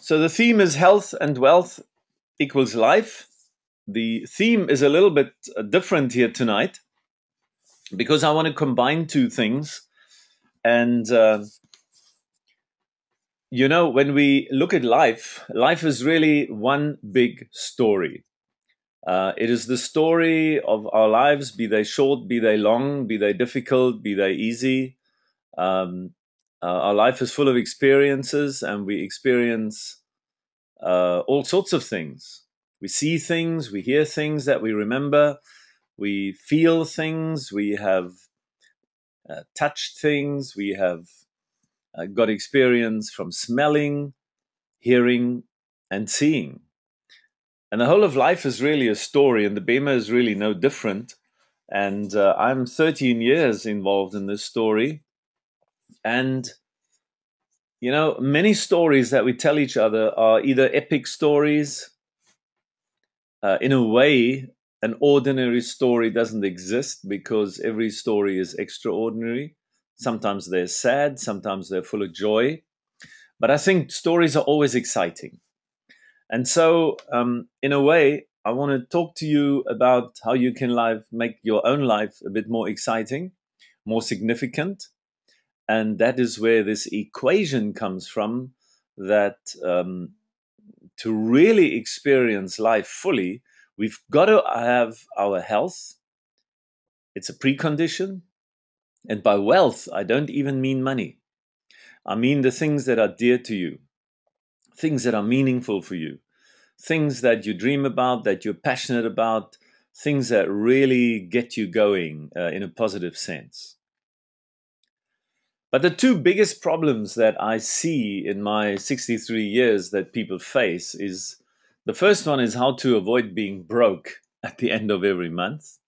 So the theme is health and wealth equals life. The theme is a little bit uh, different here tonight because I want to combine two things. And, uh, you know, when we look at life, life is really one big story. Uh, it is the story of our lives, be they short, be they long, be they difficult, be they easy. Um, uh, our life is full of experiences, and we experience uh, all sorts of things. We see things, we hear things that we remember, we feel things, we have uh, touched things, we have uh, got experience from smelling, hearing, and seeing. And the whole of life is really a story, and the BEMER is really no different. And uh, I'm 13 years involved in this story. And, you know, many stories that we tell each other are either epic stories. Uh, in a way, an ordinary story doesn't exist because every story is extraordinary. Sometimes they're sad, sometimes they're full of joy. But I think stories are always exciting. And so, um, in a way, I want to talk to you about how you can live, make your own life a bit more exciting, more significant, and that is where this equation comes from that um, to really experience life fully, we've got to have our health. It's a precondition. And by wealth, I don't even mean money. I mean the things that are dear to you, things that are meaningful for you, things that you dream about, that you're passionate about, things that really get you going uh, in a positive sense. But the two biggest problems that I see in my 63 years that people face is the first one is how to avoid being broke at the end of every month.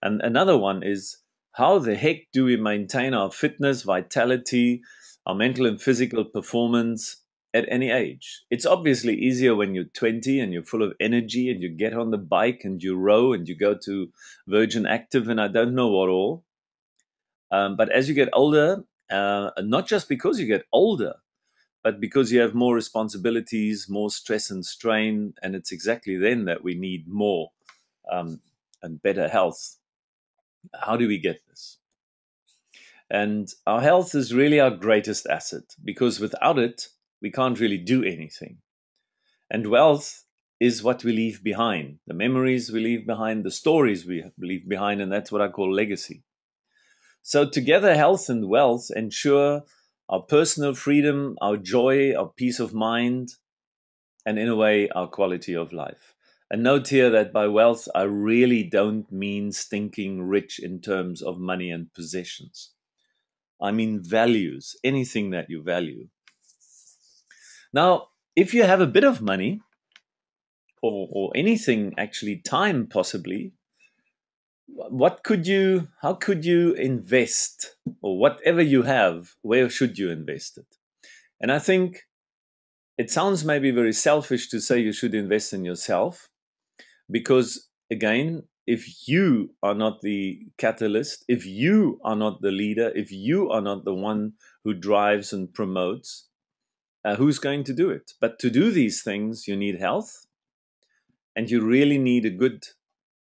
And another one is how the heck do we maintain our fitness, vitality, our mental and physical performance at any age? It's obviously easier when you're 20 and you're full of energy and you get on the bike and you row and you go to Virgin Active and I don't know what all. Um, but as you get older, uh, not just because you get older, but because you have more responsibilities, more stress and strain, and it's exactly then that we need more um, and better health. How do we get this? And our health is really our greatest asset because without it, we can't really do anything. And wealth is what we leave behind the memories we leave behind, the stories we leave behind, and that's what I call legacy. So, together, health and wealth ensure our personal freedom, our joy, our peace of mind, and in a way, our quality of life. And note here that by wealth, I really don't mean stinking rich in terms of money and possessions. I mean values, anything that you value. Now, if you have a bit of money, or, or anything, actually, time possibly, what could you how could you invest or whatever you have where should you invest it? And i think it sounds maybe very selfish to say you should invest in yourself because again if you are not the catalyst if you are not the leader if you are not the one who drives and promotes uh, who's going to do it? But to do these things you need health and you really need a good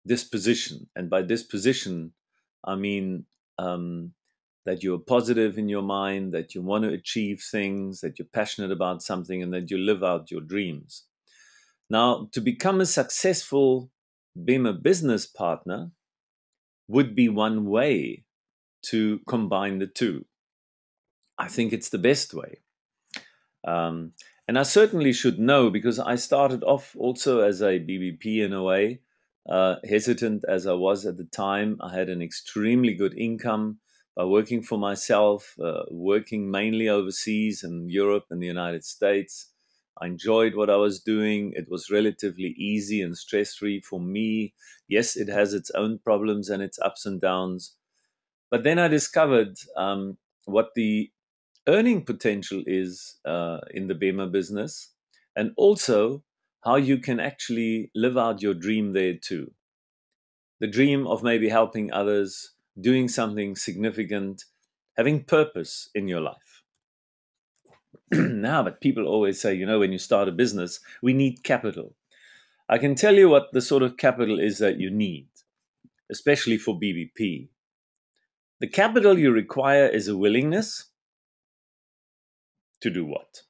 disposition. And by disposition, I mean um, that you're positive in your mind, that you want to achieve things, that you're passionate about something, and that you live out your dreams. Now, to become a successful BEMER business partner would be one way to combine the two. I think it's the best way. Um, and I certainly should know because I started off also as a BBP in a way. Uh, hesitant as I was at the time, I had an extremely good income by working for myself, uh, working mainly overseas in Europe and the United States. I enjoyed what I was doing. It was relatively easy and stress free for me. Yes, it has its own problems and its ups and downs. But then I discovered um, what the earning potential is uh, in the BEMER business and also how you can actually live out your dream there too. The dream of maybe helping others, doing something significant, having purpose in your life. now, but people always say, you know, when you start a business, we need capital. I can tell you what the sort of capital is that you need, especially for BBP. The capital you require is a willingness to do what?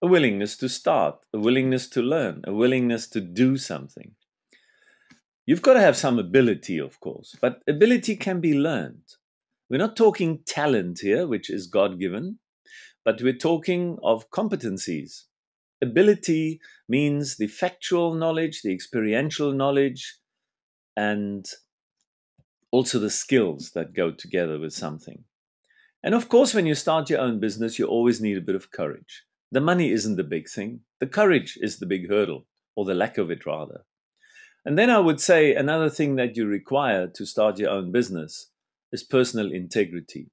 A willingness to start, a willingness to learn, a willingness to do something. You've got to have some ability, of course, but ability can be learned. We're not talking talent here, which is God given, but we're talking of competencies. Ability means the factual knowledge, the experiential knowledge, and also the skills that go together with something. And of course, when you start your own business, you always need a bit of courage. The money isn't the big thing, the courage is the big hurdle, or the lack of it, rather. And then I would say another thing that you require to start your own business is personal integrity.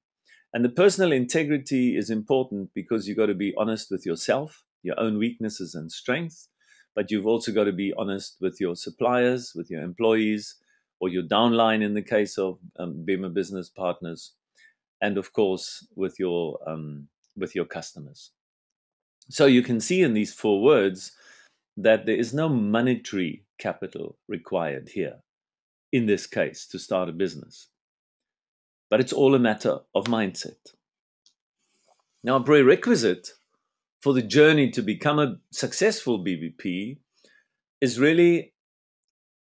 And the personal integrity is important because you've got to be honest with yourself, your own weaknesses and strengths, but you've also got to be honest with your suppliers, with your employees, or your downline in the case of um, BEMER business partners, and of course with your um, with your customers. So you can see in these four words that there is no monetary capital required here in this case to start a business but it's all a matter of mindset. Now, a prerequisite for the journey to become a successful BBP is really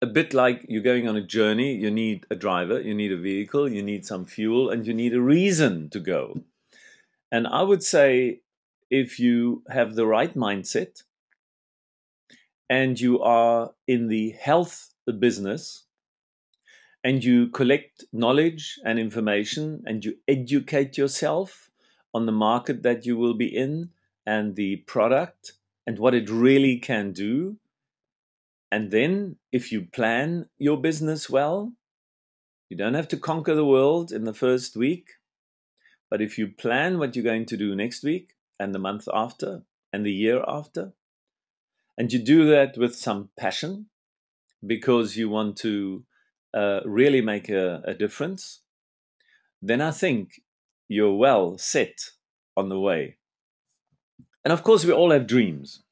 a bit like you're going on a journey. You need a driver, you need a vehicle, you need some fuel, and you need a reason to go. And I would say if you have the right mindset and you are in the health business, and you collect knowledge and information and you educate yourself on the market that you will be in and the product and what it really can do. And then, if you plan your business well, you don't have to conquer the world in the first week. But if you plan what you're going to do next week and the month after and the year after, and you do that with some passion because you want to uh, really make a, a difference, then I think you're well set on the way. And of course, we all have dreams.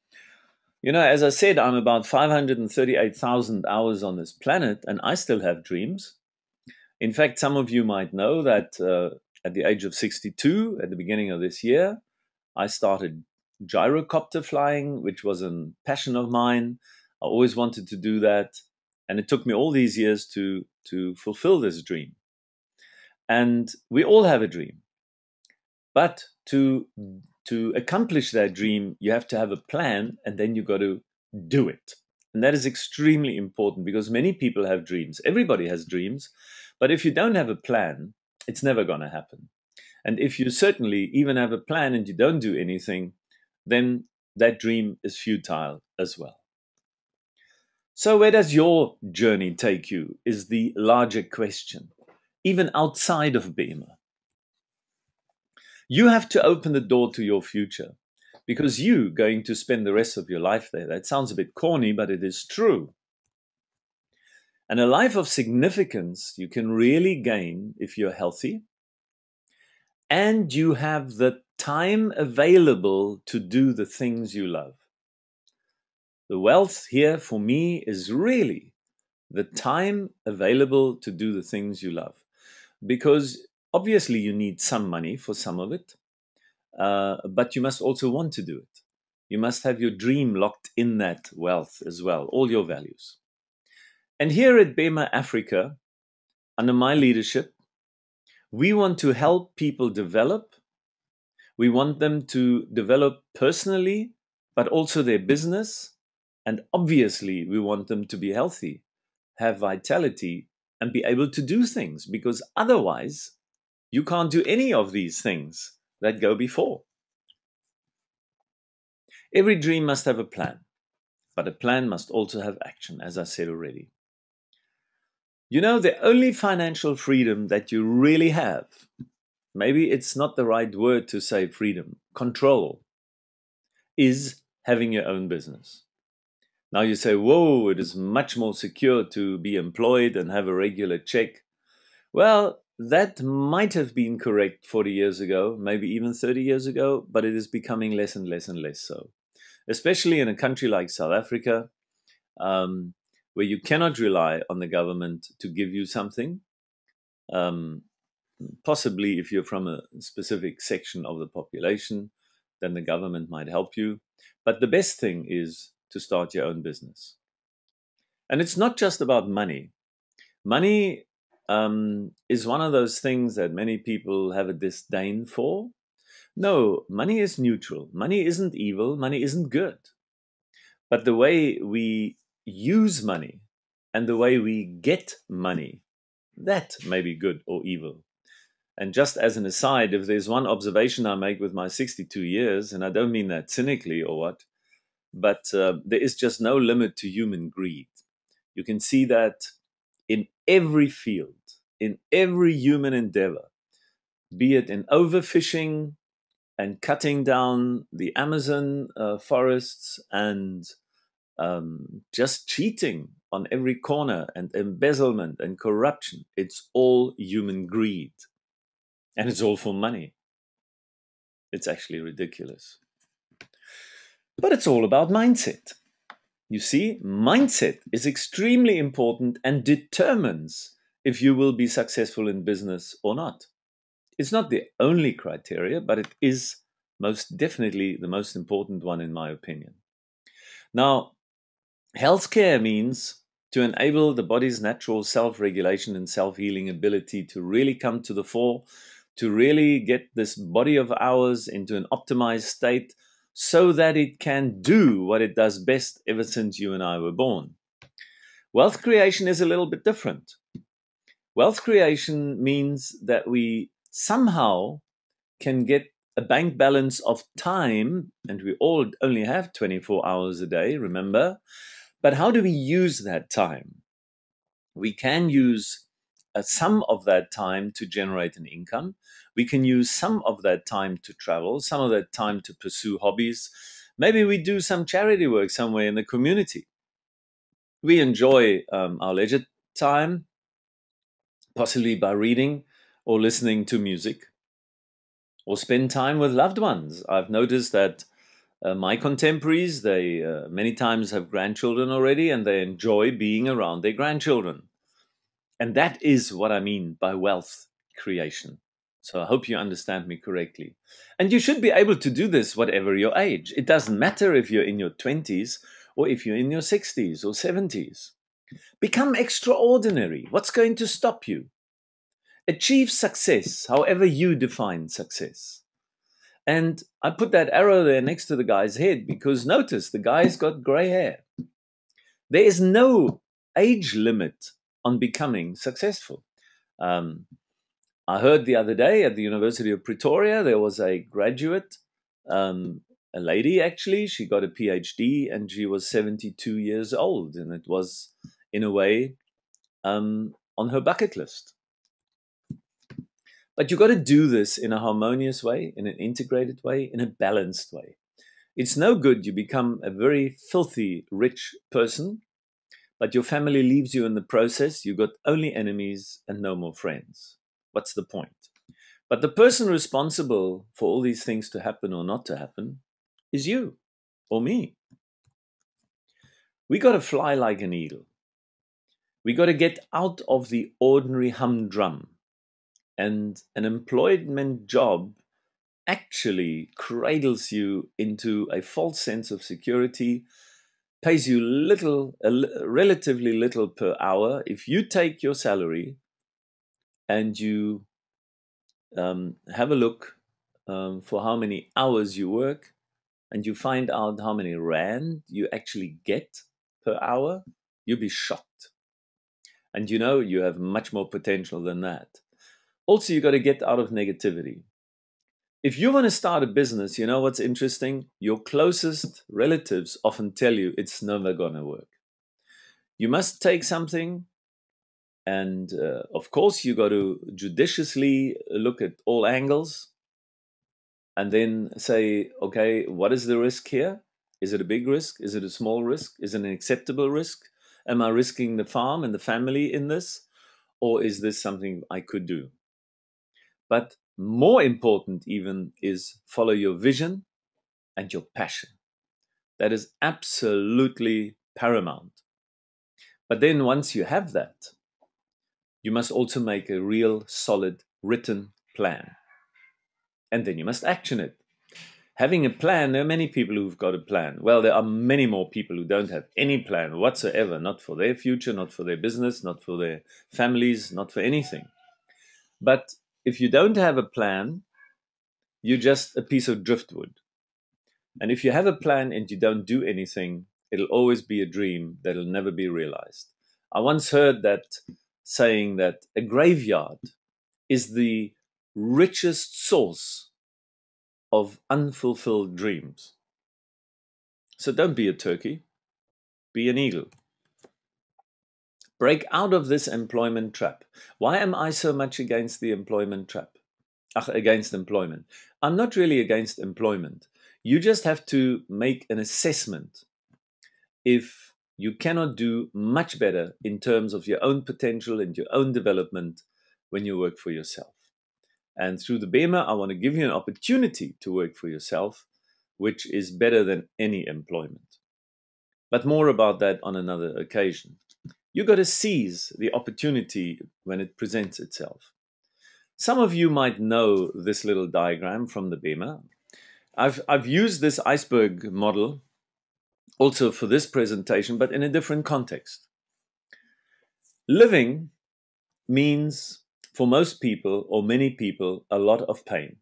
You know, as I said, I'm about 538,000 hours on this planet, and I still have dreams. In fact, some of you might know that uh, at the age of 62, at the beginning of this year, I started gyrocopter flying, which was a passion of mine. I always wanted to do that and it took me all these years to to fulfill this dream. And we all have a dream. But to to accomplish that dream you have to have a plan and then you got to do it. And that is extremely important because many people have dreams. Everybody has dreams. But if you don't have a plan it's never going to happen and if you certainly even have a plan and you don't do anything then that dream is futile as well so, where does your journey take you is the larger question, even outside of BEMER. You have to open the door to your future because you going to spend the rest of your life there. That sounds a bit corny, but it is true. And a life of significance you can really gain if you're healthy and you have the time available to do the things you love. The wealth here for me is really the time available to do the things you love. Because obviously you need some money for some of it, uh, but you must also want to do it. You must have your dream locked in that wealth as well, all your values. And here at BEMER Africa, under my leadership, we want to help people develop. We want them to develop personally, but also their business and obviously, we want them to be healthy, have vitality, and be able to do things because otherwise, you can't do any of these things that go before. Every dream must have a plan, but a plan must also have action, as I said already. You know, the only financial freedom that you really have, maybe it's not the right word to say freedom, control, is having your own business. Now you say, whoa, it is much more secure to be employed and have a regular check. Well, that might have been correct 40 years ago, maybe even 30 years ago, but it is becoming less and less and less so. Especially in a country like South Africa, um, where you cannot rely on the government to give you something. Um, possibly, if you're from a specific section of the population, then the government might help you. But the best thing is to start your own business. And it's not just about money. Money um, is one of those things that many people have a disdain for. No, money is neutral. Money isn't evil. Money isn't good. But the way we use money and the way we get money, that may be good or evil. And just as an aside, if there's one observation I make with my 62 years, and I don't mean that cynically or what, but uh, there is just no limit to human greed. You can see that in every field, in every human endeavor, be it in overfishing and cutting down the Amazon uh, forests and um, just cheating on every corner and embezzlement and corruption. It's all human greed. And it's all for money. It's actually ridiculous. But it's all about mindset. You see, mindset is extremely important and determines if you will be successful in business or not. It's not the only criteria, but it is most definitely the most important one, in my opinion. Now, healthcare means to enable the body's natural self regulation and self healing ability to really come to the fore, to really get this body of ours into an optimized state so that it can do what it does best ever since you and I were born. Wealth creation is a little bit different. Wealth creation means that we somehow can get a bank balance of time, and we all only have 24 hours a day, remember? But how do we use that time? We can use uh, some of that time to generate an income. We can use some of that time to travel, some of that time to pursue hobbies. Maybe we do some charity work somewhere in the community. We enjoy um, our leisure time, possibly by reading or listening to music, or spend time with loved ones. I've noticed that uh, my contemporaries, they uh, many times have grandchildren already, and they enjoy being around their grandchildren. And that is what I mean by wealth creation. So I hope you understand me correctly. And you should be able to do this whatever your age. It doesn't matter if you're in your 20s or if you're in your 60s or 70s. Become extraordinary. What's going to stop you? Achieve success, however you define success. And I put that arrow there next to the guy's head because notice the guy's got gray hair. There is no age limit on becoming successful. Um, I heard the other day at the University of Pretoria, there was a graduate, um, a lady actually, she got a PhD and she was 72 years old. And it was, in a way, um, on her bucket list. But you've got to do this in a harmonious way, in an integrated way, in a balanced way. It's no good you become a very filthy rich person but your family leaves you in the process. You've got only enemies and no more friends. What's the point? But the person responsible for all these things to happen or not to happen is you or me. We got to fly like an eagle. We got to get out of the ordinary humdrum. And an employment job actually cradles you into a false sense of security pays you little, relatively little per hour. If you take your salary and you um, have a look um, for how many hours you work, and you find out how many rand you actually get per hour, you'll be shocked. And you know you have much more potential than that. Also, you got to get out of negativity if you want to start a business, you know what's interesting? Your closest relatives often tell you it's never going to work. You must take something, and uh, of course, you got to judiciously look at all angles and then say, okay, what is the risk here? Is it a big risk? Is it a small risk? Is it an acceptable risk? Am I risking the farm and the family in this? Or is this something I could do? But more important, even, is follow your vision and your passion. That is absolutely paramount. But then, once you have that, you must also make a real solid written plan. And then you must action it. Having a plan, there are many people who've got a plan. Well, there are many more people who don't have any plan whatsoever, not for their future, not for their business, not for their families, not for anything. But if you don't have a plan, you're just a piece of driftwood. And if you have a plan and you don't do anything, it'll always be a dream that'll never be realized. I once heard that saying that a graveyard is the richest source of unfulfilled dreams. So don't be a turkey, be an eagle. Break out of this employment trap. Why am I so much against the employment trap? Ach, against employment. I'm not really against employment. You just have to make an assessment if you cannot do much better in terms of your own potential and your own development when you work for yourself. And through the BEMER, I want to give you an opportunity to work for yourself, which is better than any employment. But more about that on another occasion. You got to seize the opportunity when it presents itself. Some of you might know this little diagram from the BEMER. I've, I've used this iceberg model also for this presentation, but in a different context. Living means, for most people or many people, a lot of pain.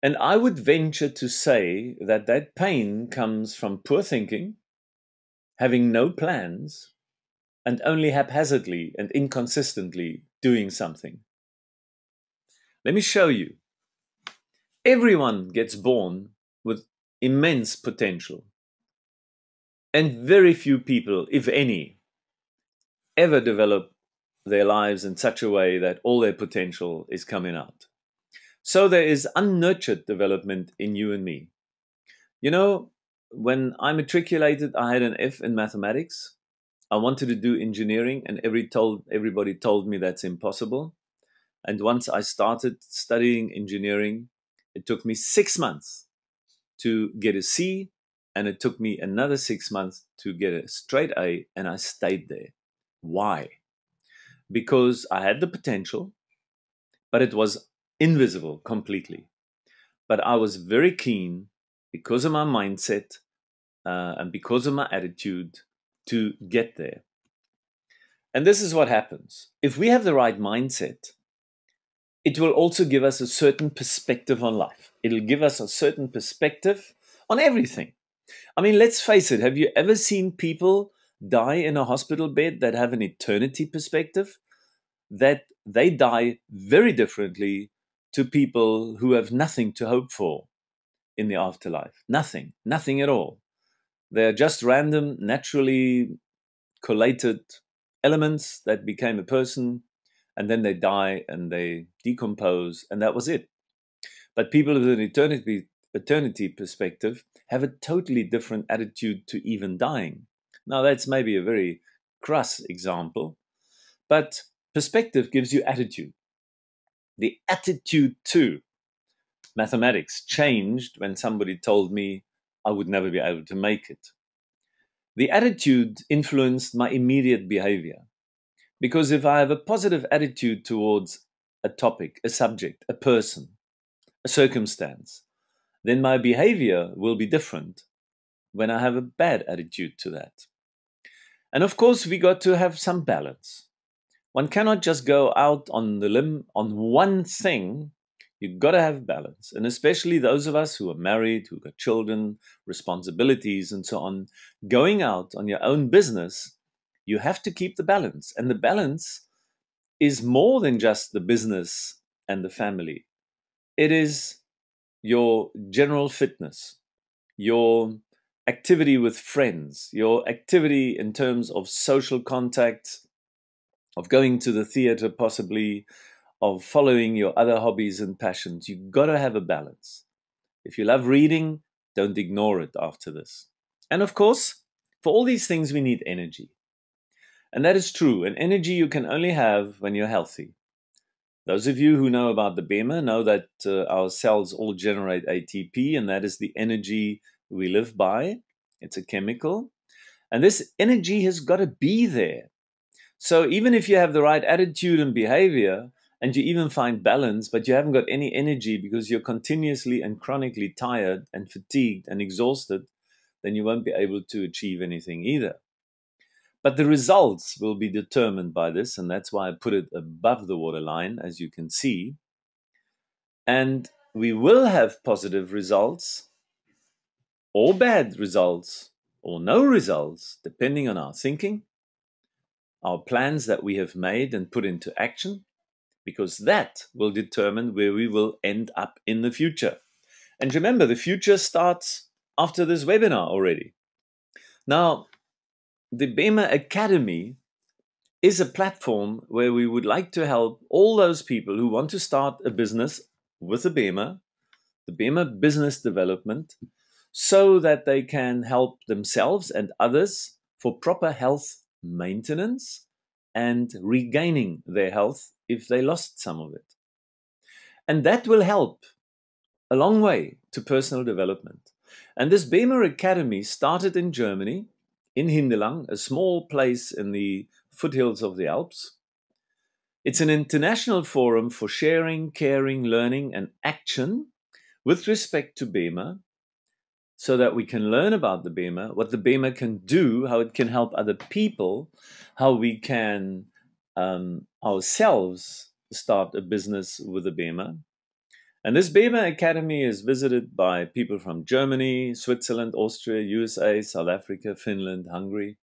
And I would venture to say that that pain comes from poor thinking, having no plans, and only haphazardly and inconsistently doing something. Let me show you. Everyone gets born with immense potential. And very few people, if any, ever develop their lives in such a way that all their potential is coming out. So there is unnurtured development in you and me. You know, when I matriculated, I had an F in mathematics. I wanted to do engineering, and every told everybody told me that's impossible. And once I started studying engineering, it took me six months to get a C and it took me another six months to get a straight A, and I stayed there. Why? Because I had the potential, but it was invisible completely. But I was very keen, because of my mindset uh, and because of my attitude, to get there. And this is what happens. If we have the right mindset, it will also give us a certain perspective on life. It'll give us a certain perspective on everything. I mean, let's face it, have you ever seen people die in a hospital bed that have an eternity perspective? That they die very differently to people who have nothing to hope for in the afterlife. Nothing, nothing at all. They're just random, naturally collated elements that became a person, and then they die and they decompose, and that was it. But people with an eternity eternity perspective have a totally different attitude to even dying. Now, that's maybe a very crass example, but perspective gives you attitude. The attitude to mathematics changed when somebody told me I would never be able to make it. The attitude influenced my immediate behavior. Because if I have a positive attitude towards a topic, a subject, a person, a circumstance, then my behavior will be different when I have a bad attitude to that. And of course, we got to have some balance. One cannot just go out on the limb on one thing. You've got to have balance. And especially those of us who are married, who've got children, responsibilities, and so on, going out on your own business, you have to keep the balance. And the balance is more than just the business and the family, it is your general fitness, your activity with friends, your activity in terms of social contact, of going to the theater, possibly, of following your other hobbies and passions. You've got to have a balance. If you love reading, don't ignore it after this. And of course, for all these things, we need energy. And that is true. And energy you can only have when you're healthy. Those of you who know about the BEMER know that uh, our cells all generate ATP, and that is the energy we live by. It's a chemical. And this energy has got to be there. So even if you have the right attitude and behavior, and you even find balance, but you haven't got any energy because you're continuously and chronically tired and fatigued and exhausted, then you won't be able to achieve anything either. But the results will be determined by this, and that's why I put it above the waterline, as you can see. And we will have positive results or bad results or no results, depending on our thinking, our plans that we have made and put into action, because that will determine where we will end up in the future. And remember, the future starts after this webinar already. Now, the BEMER Academy is a platform where we would like to help all those people who want to start a business with the BEMER, the BEMER business development, so that they can help themselves and others for proper health maintenance and regaining their health if they lost some of it. And that will help a long way to personal development. And this BEMER Academy started in Germany in Hindelang, a small place in the foothills of the Alps. It's an international forum for sharing, caring, learning, and action with respect to BEMER so that we can learn about the BEMER, what the BEMER can do, how it can help other people, how we can um, ourselves start a business with the BEMER. And this BEMER Academy is visited by people from Germany, Switzerland, Austria, USA, South Africa, Finland, Hungary.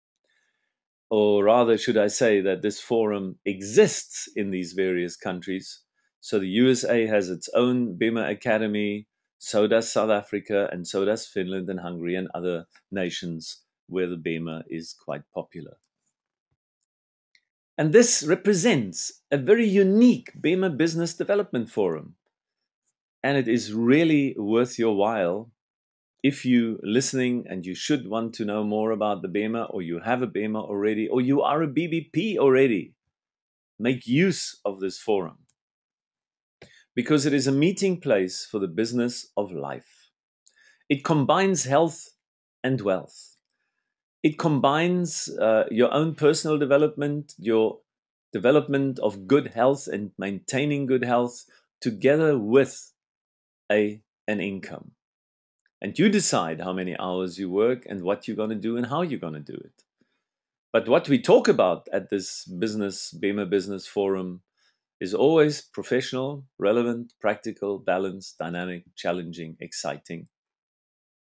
Or rather, should I say that this forum exists in these various countries. So the USA has its own BEMER Academy, so does South Africa, and so does Finland and Hungary and other nations where the BEMER is quite popular. And this represents a very unique BEMER Business Development Forum and it is really worth your while if you're listening and you should want to know more about the BEMER or you have a BEMER already or you are a BBP already, make use of this forum because it is a meeting place for the business of life. It combines health and wealth. It combines uh, your own personal development, your development of good health and maintaining good health together with a an income. And you decide how many hours you work and what you're going to do and how you're going to do it. But what we talk about at this business, BEMER Business Forum, is always professional, relevant, practical, balanced, dynamic, challenging, exciting.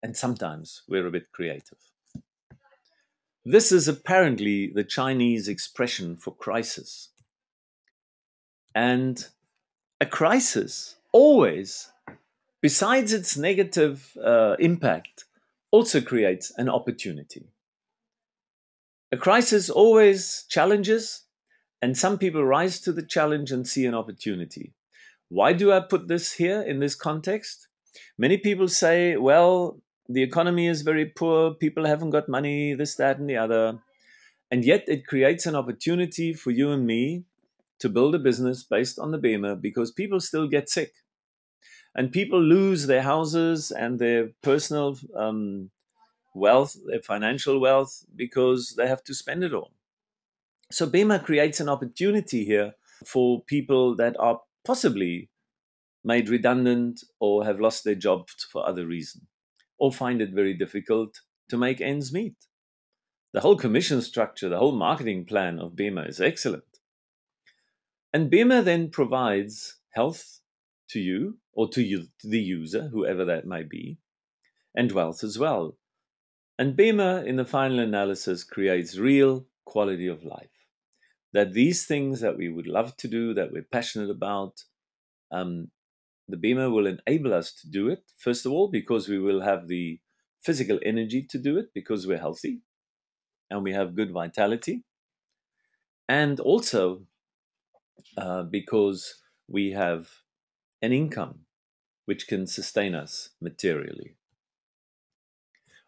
And sometimes we're a bit creative. This is apparently the Chinese expression for crisis. And a crisis always besides its negative uh, impact, also creates an opportunity. A crisis always challenges, and some people rise to the challenge and see an opportunity. Why do I put this here in this context? Many people say, well, the economy is very poor, people haven't got money, this, that, and the other. And yet it creates an opportunity for you and me to build a business based on the BEMER because people still get sick and people lose their houses and their personal um, wealth, their financial wealth, because they have to spend it all. So BEMER creates an opportunity here for people that are possibly made redundant or have lost their job for other reason or find it very difficult to make ends meet. The whole commission structure, the whole marketing plan of BEMER is excellent. And BEMER then provides health to you or to you, the user, whoever that may be, and wealth as well. And BEMER, in the final analysis, creates real quality of life. That these things that we would love to do, that we're passionate about, um, the BEMER will enable us to do it, first of all, because we will have the physical energy to do it, because we're healthy and we have good vitality. And also uh, because we have an income which can sustain us materially.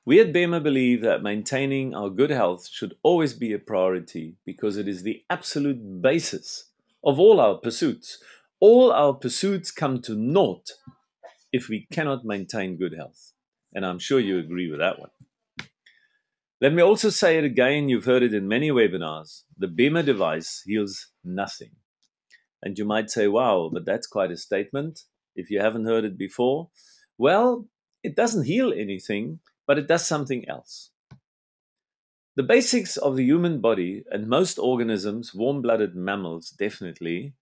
We at BEMER believe that maintaining our good health should always be a priority because it is the absolute basis of all our pursuits, all our pursuits come to naught if we cannot maintain good health. And I'm sure you agree with that one. Let me also say it again, you've heard it in many webinars. The BEMER device heals nothing. And you might say, wow, but that's quite a statement if you haven't heard it before. Well, it doesn't heal anything, but it does something else. The basics of the human body and most organisms, warm blooded mammals definitely,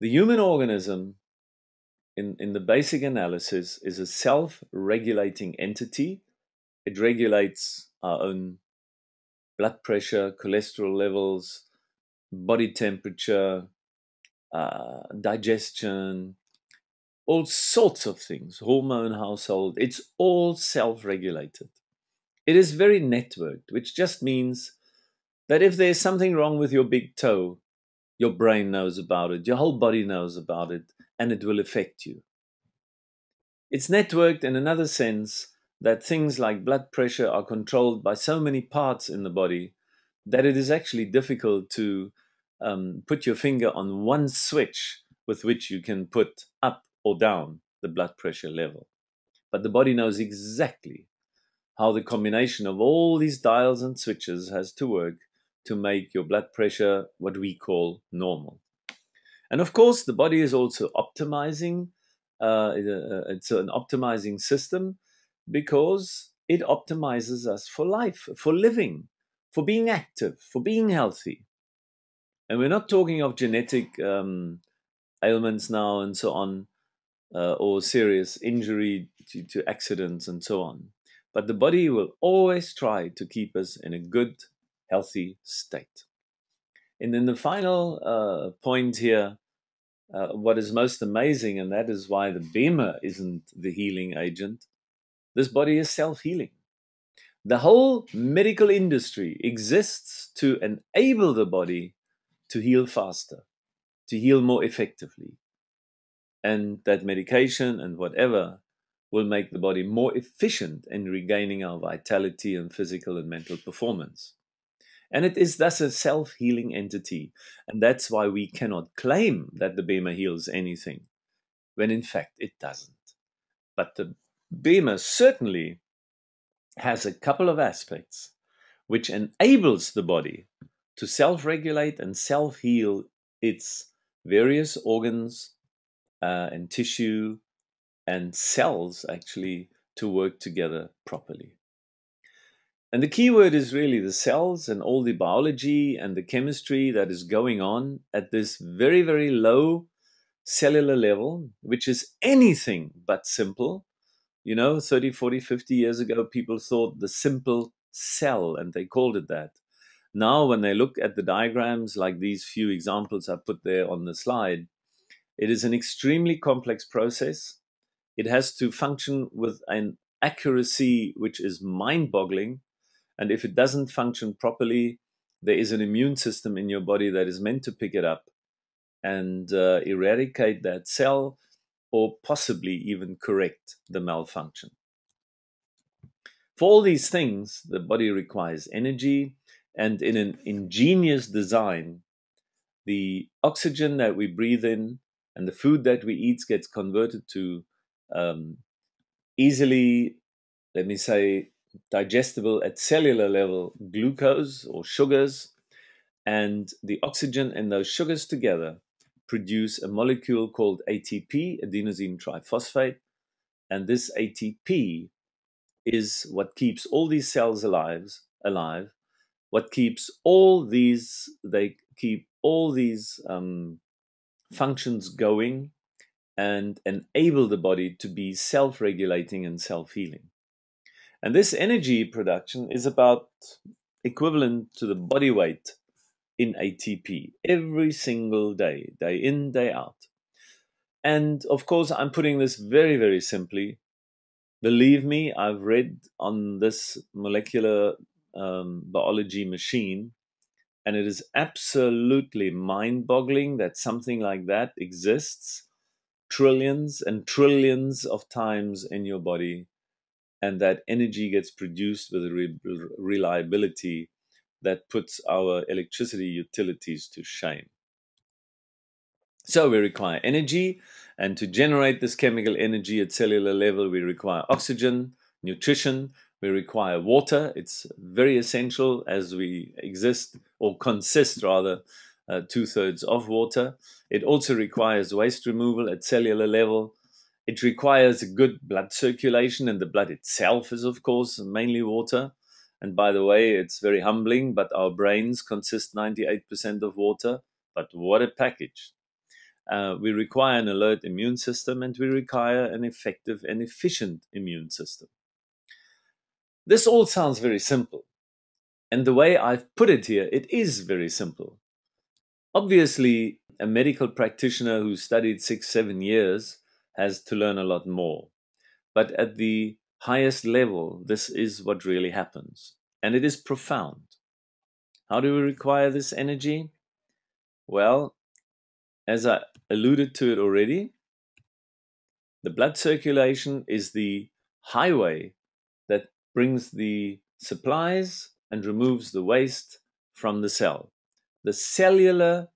the human organism in, in the basic analysis is a self regulating entity. It regulates our own blood pressure, cholesterol levels, body temperature, uh, digestion, all sorts of things, hormone household. It's all self regulated. It is very networked, which just means that if there's something wrong with your big toe, your brain knows about it, your whole body knows about it, and it will affect you. It's networked in another sense that things like blood pressure are controlled by so many parts in the body that it is actually difficult to um, put your finger on one switch with which you can put up or down the blood pressure level. But the body knows exactly how the combination of all these dials and switches has to work to make your blood pressure what we call normal. And of course, the body is also optimizing. Uh, uh, it's an optimizing system because it optimizes us for life, for living, for being active, for being healthy. And we're not talking of genetic um, ailments now and so on, uh, or serious injury to, to accidents and so on. But the body will always try to keep us in a good, healthy state. And then the final uh, point here, uh, what is most amazing, and that is why the BEMER isn't the healing agent, this body is self healing. The whole medical industry exists to enable the body to heal faster, to heal more effectively. And that medication and whatever will make the body more efficient in regaining our vitality and physical and mental performance. And it is thus a self healing entity. And that's why we cannot claim that the BEMER heals anything, when in fact it doesn't. But the BEMER certainly has a couple of aspects which enables the body to self regulate and self heal its various organs uh, and tissue and cells actually to work together properly. And the key word is really the cells and all the biology and the chemistry that is going on at this very, very low cellular level, which is anything but simple. You know, 30, 40, 50 years ago, people thought the simple cell, and they called it that. Now, when they look at the diagrams like these few examples I put there on the slide, it is an extremely complex process. It has to function with an accuracy which is mind boggling. And if it doesn't function properly, there is an immune system in your body that is meant to pick it up and uh, eradicate that cell or possibly even correct the malfunction. For all these things, the body requires energy, and in an ingenious design, the oxygen that we breathe in and the food that we eat gets converted to um, easily, let me say, digestible at cellular level glucose or sugars. And the oxygen and those sugars together produce a molecule called ATP, adenosine triphosphate. And this ATP is what keeps all these cells alive, alive what keeps all these they keep all these um, functions going and enable the body to be self-regulating and self-healing and this energy production is about equivalent to the body weight in ATP every single day, day in, day out. And of course, I'm putting this very, very simply. Believe me, I've read on this molecular um, biology machine. And it is absolutely mind boggling that something like that exists trillions and trillions of times in your body, and that energy gets produced with a re- reliability that puts our electricity utilities to shame. So we require energy, and to generate this chemical energy at cellular level, we require oxygen, nutrition, we require water. It's very essential as we exist or consist rather uh, two thirds of water. It also requires waste removal at cellular level. It requires a good blood circulation, and the blood itself is, of course, mainly water. And by the way, it's very humbling, but our brains consist 98% of water. But what a package! Uh, we require an alert immune system and we require an effective and efficient immune system. This all sounds very simple. And the way I've put it here, it is very simple. Obviously, a medical practitioner who studied six, seven years has to learn a lot more. But at the highest level, this is what really happens. And it is profound. How do we require this energy? Well, as I alluded to it already, the blood circulation is the highway that brings the supplies and removes the waste from the cell. The cellular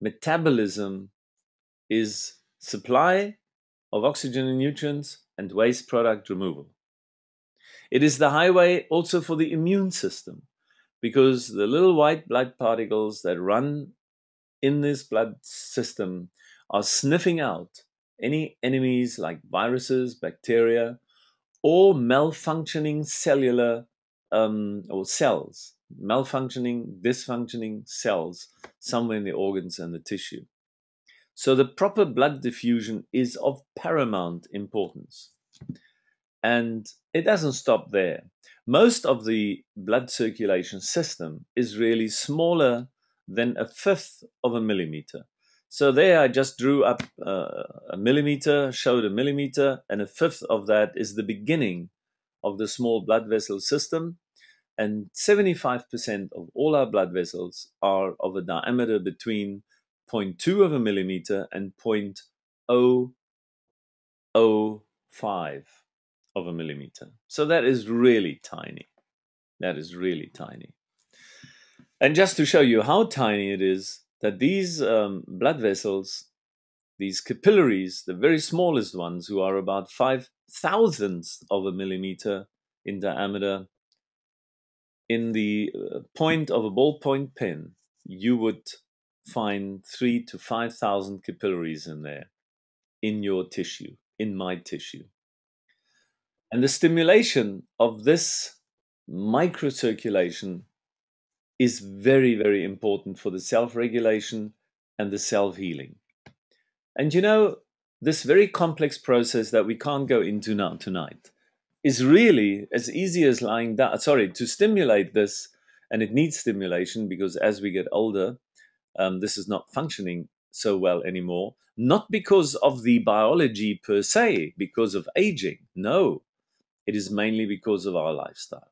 metabolism is supply of oxygen and nutrients and waste product removal. It is the highway also for the immune system because the little white blood particles that run in this blood system are sniffing out any enemies like viruses, bacteria, or malfunctioning cellular um, or cells, malfunctioning, dysfunctioning cells somewhere in the organs and the tissue. So the proper blood diffusion is of paramount importance. And it doesn't stop there. Most of the blood circulation system is really smaller than a fifth of a millimeter. So there I just drew up uh, a millimeter, showed a millimeter, and a fifth of that is the beginning of the small blood vessel system. And 75% of all our blood vessels are of a diameter between 0.2 of a millimeter and 0.005 of a millimeter. So that is really tiny. That is really tiny. And just to show you how tiny it is, that these um, blood vessels, these capillaries, the very smallest ones, who are about five thousandths of a millimeter in diameter, in the uh, point of a ballpoint pen, you would find three to five thousand capillaries in there, in your tissue, in my tissue. And the stimulation of this microcirculation is very, very important for the self regulation and the self healing. And you know, this very complex process that we can't go into now tonight is really as easy as lying down. Sorry, to stimulate this, and it needs stimulation because as we get older, um, this is not functioning so well anymore. Not because of the biology per se, because of aging. No, it is mainly because of our lifestyle.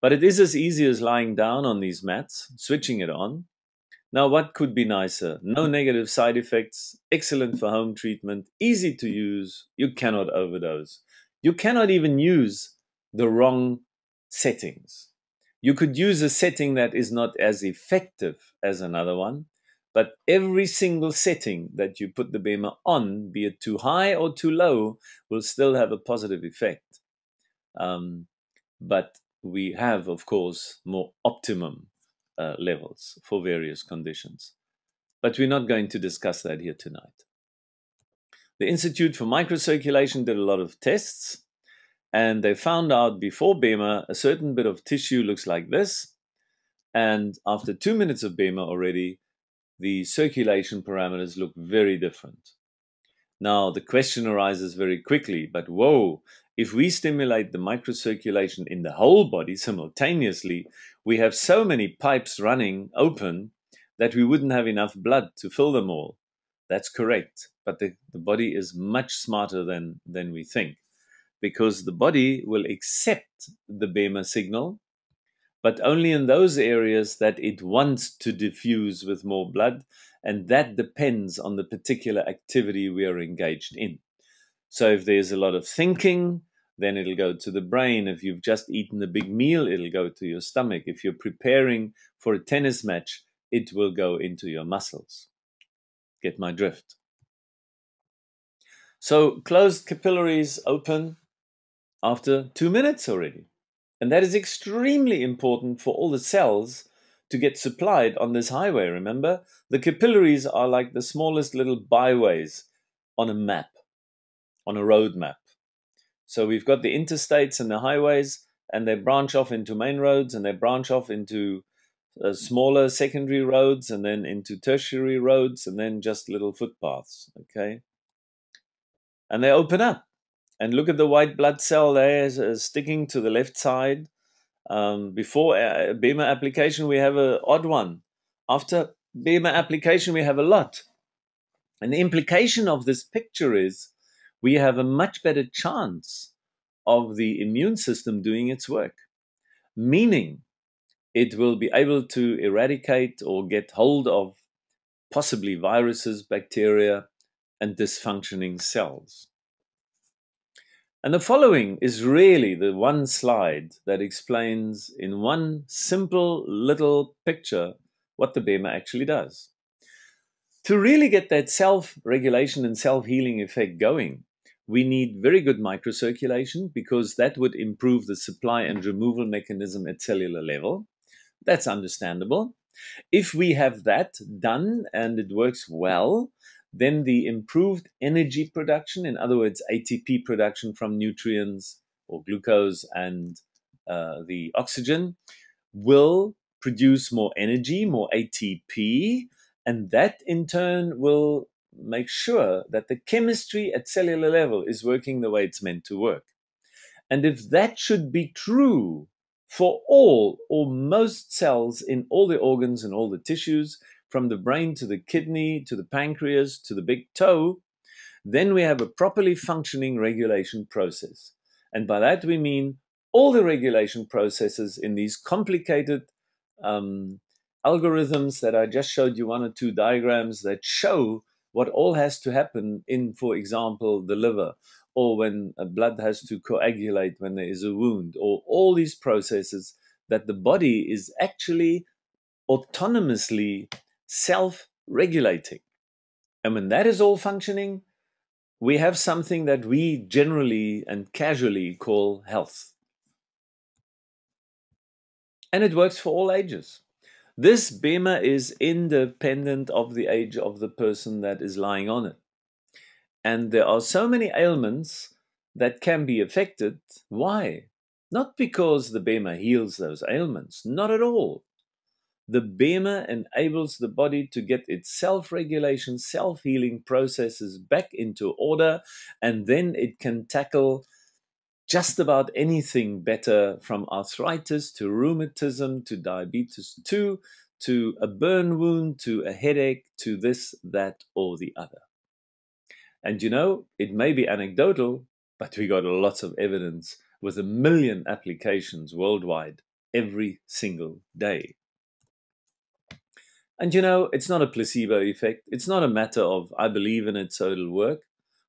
But it is as easy as lying down on these mats, switching it on. Now, what could be nicer? No negative side effects, excellent for home treatment, easy to use, you cannot overdose. You cannot even use the wrong settings. You could use a setting that is not as effective as another one, but every single setting that you put the BEMER on, be it too high or too low, will still have a positive effect. Um, but we have, of course, more optimum uh, levels for various conditions. But we're not going to discuss that here tonight. The Institute for Microcirculation did a lot of tests, and they found out before BEMER a certain bit of tissue looks like this, and after two minutes of BEMER already, the circulation parameters look very different. Now, the question arises very quickly, but whoa, if we stimulate the microcirculation in the whole body simultaneously, we have so many pipes running open that we wouldn't have enough blood to fill them all. That's correct. But the, the body is much smarter than, than we think because the body will accept the BEMER signal, but only in those areas that it wants to diffuse with more blood, and that depends on the particular activity we are engaged in. So if there's a lot of thinking, then it'll go to the brain. If you've just eaten a big meal, it'll go to your stomach. If you're preparing for a tennis match, it will go into your muscles. Get my drift. So closed capillaries open after two minutes already. And that is extremely important for all the cells to get supplied on this highway. Remember, the capillaries are like the smallest little byways on a map, on a road map. So we've got the interstates and the highways, and they branch off into main roads and they branch off into uh, smaller secondary roads and then into tertiary roads and then just little footpaths. Okay. And they open up. And look at the white blood cell there uh, sticking to the left side. Um, before uh, BEMER application, we have an odd one. After BEMER application, we have a lot. And the implication of this picture is we have a much better chance of the immune system doing its work, meaning it will be able to eradicate or get hold of possibly viruses, bacteria, and dysfunctioning cells. And the following is really the one slide that explains in one simple little picture what the BEMER actually does. To really get that self regulation and self healing effect going, we need very good microcirculation because that would improve the supply and removal mechanism at cellular level. That's understandable. If we have that done and it works well, then the improved energy production, in other words, ATP production from nutrients or glucose and uh, the oxygen, will produce more energy, more ATP, and that in turn will make sure that the chemistry at cellular level is working the way it's meant to work. And if that should be true for all or most cells in all the organs and all the tissues, from the brain to the kidney to the pancreas to the big toe, then we have a properly functioning regulation process. And by that we mean all the regulation processes in these complicated um, algorithms that I just showed you one or two diagrams that show what all has to happen in, for example, the liver, or when blood has to coagulate when there is a wound, or all these processes that the body is actually autonomously self regulating. And when that is all functioning, we have something that we generally and casually call health. And it works for all ages. This BEMER is independent of the age of the person that is lying on it. And there are so many ailments that can be affected. Why? Not because the BEMER heals those ailments, not at all. The BEMER enables the body to get its self regulation, self healing processes back into order, and then it can tackle just about anything better from arthritis to rheumatism to diabetes 2 to a burn wound to a headache to this, that, or the other. And you know, it may be anecdotal, but we got lots of evidence with a million applications worldwide every single day. And you know, it's not a placebo effect. It's not a matter of I believe in it, so it'll work.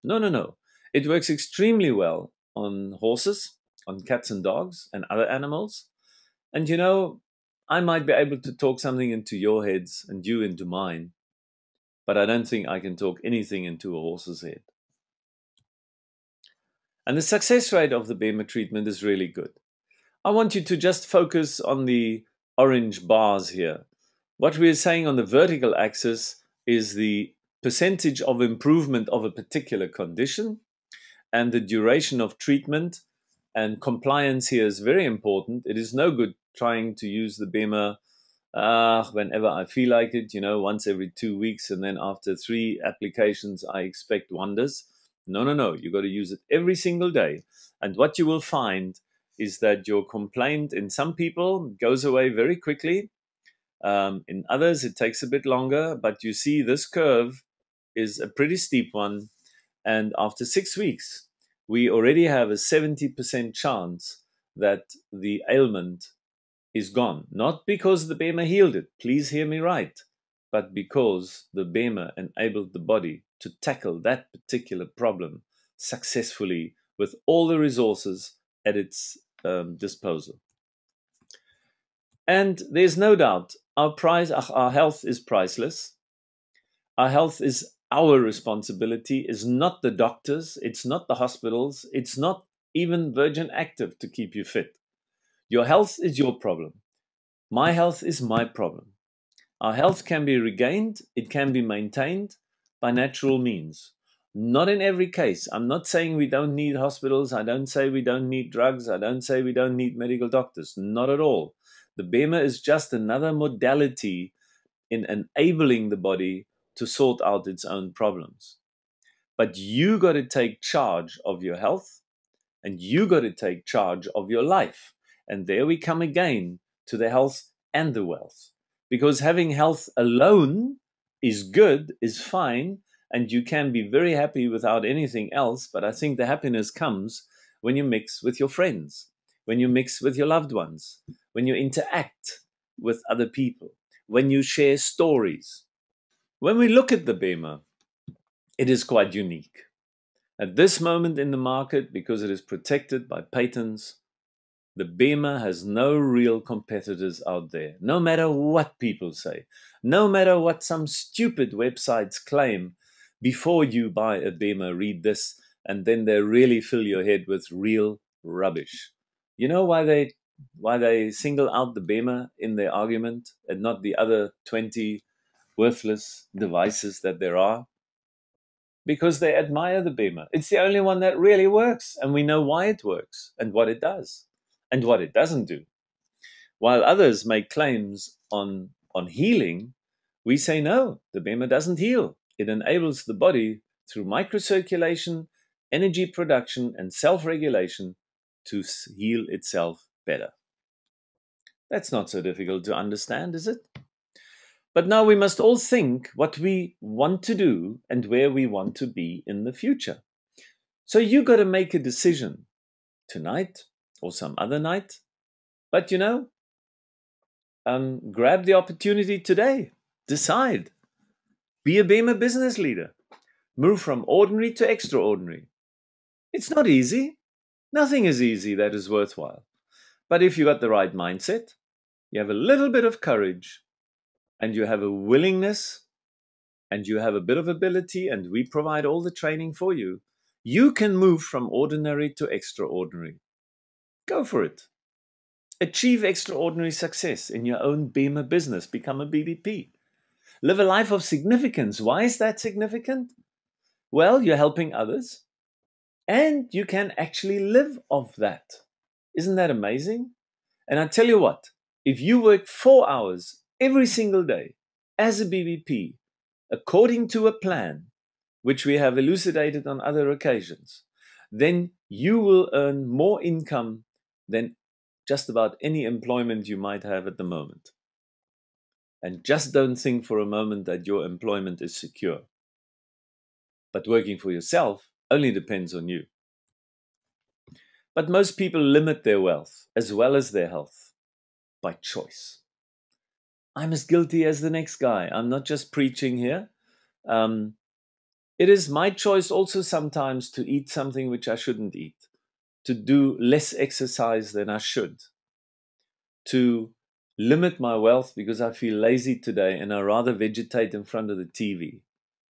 No, no, no. It works extremely well on horses, on cats and dogs, and other animals. And you know, I might be able to talk something into your heads and you into mine, but I don't think I can talk anything into a horse's head. And the success rate of the BEMER treatment is really good. I want you to just focus on the orange bars here. What we are saying on the vertical axis is the percentage of improvement of a particular condition and the duration of treatment and compliance here is very important. It is no good trying to use the BEMER uh, whenever I feel like it, you know, once every two weeks, and then after three applications, I expect wonders. No, no, no. You've got to use it every single day. And what you will find is that your complaint in some people goes away very quickly. Um, in others, it takes a bit longer, but you see this curve is a pretty steep one and after six weeks, we already have a 70% chance that the ailment is gone. Not because the BEMER healed it, please hear me right, but because the BEMER enabled the body to tackle that particular problem successfully with all the resources at its um, disposal. And there's no doubt our our health is priceless. Our health is our responsibility, is not the doctors, it's not the hospitals, it's not even Virgin Active to keep you fit. Your health is your problem. My health is my problem. Our health can be regained, it can be maintained by natural means. Not in every case. I'm not saying we don't need hospitals. I don't say we don't need drugs. I don't say we don't need medical doctors. Not at all. The BEMER is just another modality in enabling the body to sort out its own problems. But you got to take charge of your health and you got to take charge of your life. And there we come again to the health and the wealth. Because having health alone is good, is fine, and you can be very happy without anything else. But I think the happiness comes when you mix with your friends, when you mix with your loved ones, when you interact with other people, when you share stories. When we look at the BEMER, it is quite unique. At this moment in the market, because it is protected by patents, the BEMER has no real competitors out there, no matter what people say, no matter what some stupid websites claim. Before you buy a BEMER, read this, and then they really fill your head with real rubbish. You know why they why they single out the BEMER in their argument and not the other 20 worthless devices that there are? Because they admire the BEMER. It's the only one that really works, and we know why it works and what it does and what it doesn't do. While others make claims on, on healing, we say no, the BEMER doesn't heal. It enables the body through microcirculation, energy production, and self regulation to heal itself better. That's not so difficult to understand, is it? But now we must all think what we want to do and where we want to be in the future. So you got to make a decision tonight or some other night. But you know, um, grab the opportunity today. Decide. Be a BEMER business leader. Move from ordinary to extraordinary. It's not easy. Nothing is easy that is worthwhile. But if you got the right mindset, you have a little bit of courage, and you have a willingness, and you have a bit of ability, and we provide all the training for you, you can move from ordinary to extraordinary. Go for it. Achieve extraordinary success in your own BEMER business. Become a BBP. Live a life of significance. Why is that significant? Well, you're helping others and you can actually live off that. Isn't that amazing? And I tell you what, if you work four hours every single day as a BBP, according to a plan, which we have elucidated on other occasions, then you will earn more income than just about any employment you might have at the moment. And just don't think for a moment that your employment is secure. But working for yourself only depends on you. But most people limit their wealth as well as their health by choice. I'm as guilty as the next guy. I'm not just preaching here. Um, it is my choice also sometimes to eat something which I shouldn't eat to do less exercise than I should, to limit my wealth because I feel lazy today and I rather vegetate in front of the TV.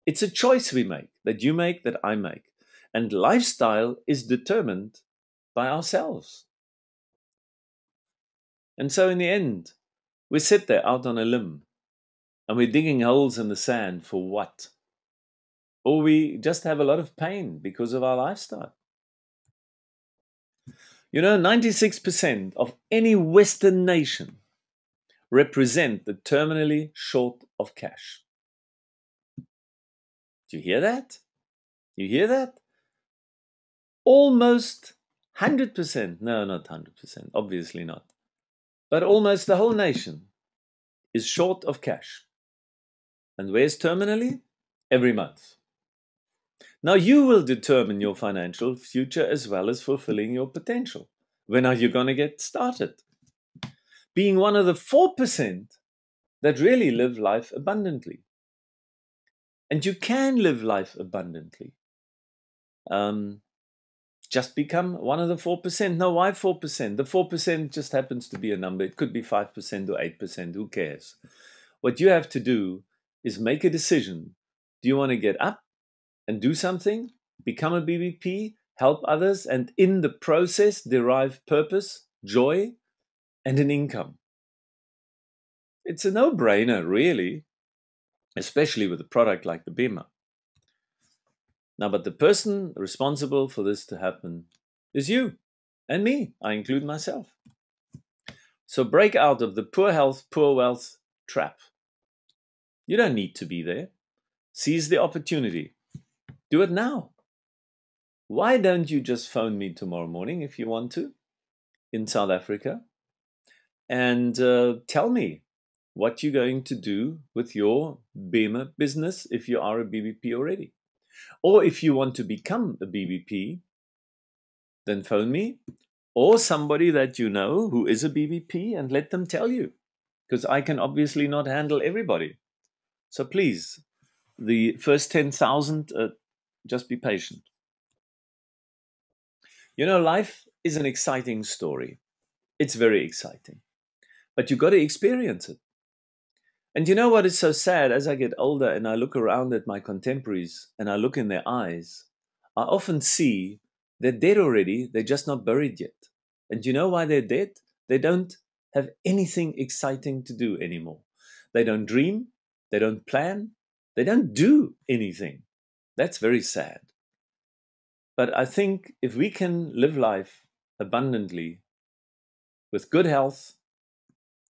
It's a choice we make, that you make, that I make. And lifestyle is determined by ourselves. And so, in the end, we sit there out on a limb and we're digging holes in the sand for what? Or we just have a lot of pain because of our lifestyle. You know, 96% of any Western nation represent the terminally short of cash. Do you hear that? You hear that? Almost 100%, no, not 100%, obviously not, but almost the whole nation is short of cash. And where's terminally? Every month. Now you will determine your financial future as well as fulfilling your potential. When are you going to get started? Being one of the 4% that really live life abundantly. And you can live life abundantly. Um, just become one of the 4%. Now, why 4%? The 4% just happens to be a number. It could be 5% or 8%. Who cares? What you have to do is make a decision Do you want to get up and do something, become a BBP, help others, and in the process derive purpose, joy, and an income? It's a no brainer, really, especially with a product like the BEMER. Now, but the person responsible for this to happen is you and me. I include myself. So break out of the poor health, poor wealth trap. You don't need to be there. Seize the opportunity. Do it now. Why don't you just phone me tomorrow morning if you want to in South Africa and uh, tell me what you're going to do with your BEMER business if you are a BBP already. Or if you want to become a BBP, then phone me or somebody that you know who is a BBP and let them tell you. Because I can obviously not handle everybody. So please, the first 10,000, uh, just be patient. You know, life is an exciting story. It's very exciting. But you've got to experience it. And you know what is so sad? As I get older and I look around at my contemporaries and I look in their eyes, I often see they're dead already, they're just not buried yet. And you know why they're dead? They don't have anything exciting to do anymore. They don't dream, they don't plan, they don't do anything. That's very sad. But I think if we can live life abundantly with good health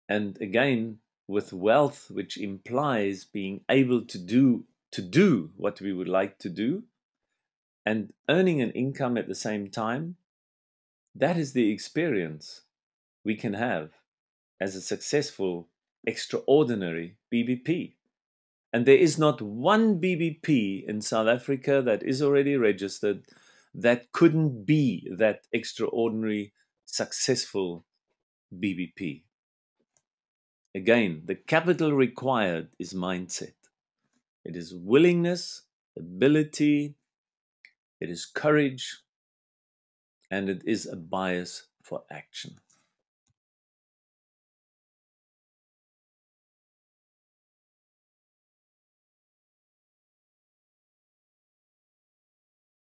and again with wealth which implies being able to do to do what we would like to do and earning an income at the same time that is the experience we can have as a successful extraordinary BBP and there is not one BBP in South Africa that is already registered that couldn't be that extraordinary successful BBP Again, the capital required is mindset. It is willingness, ability, it is courage, and it is a bias for action.